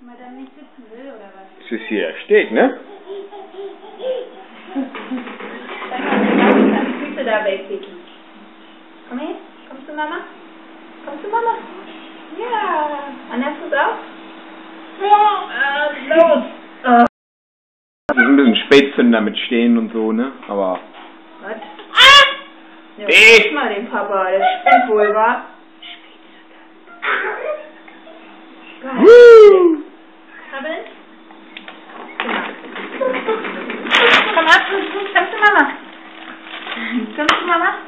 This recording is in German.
Weil er nicht sitzen will, oder was? Es ist hier, steht, ne? dann kannst du deine Füße da wegpicken. Komm her, kommst du, Mama? Kommst du, Mama? Ja. Und hast du es auch? Ja, äh, los! äh. Das ist ein bisschen Spätzünder mit Stehen und so, ne? Aber. Was? Ah! Ja, ich! mal den Papa, der spinnt wohl, wa? Spätzünder. nada más